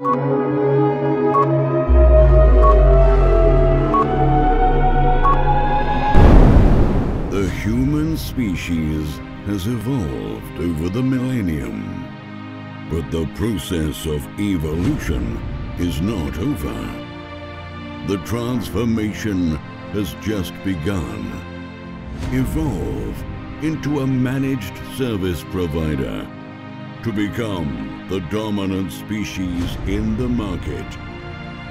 The human species has evolved over the millennium. But the process of evolution is not over. The transformation has just begun. Evolve into a managed service provider to become the dominant species in the market.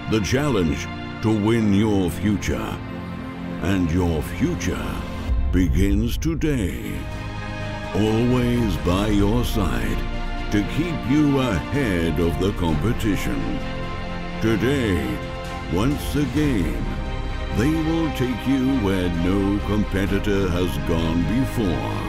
The challenge to win your future. And your future begins today. Always by your side to keep you ahead of the competition. Today, once again, they will take you where no competitor has gone before.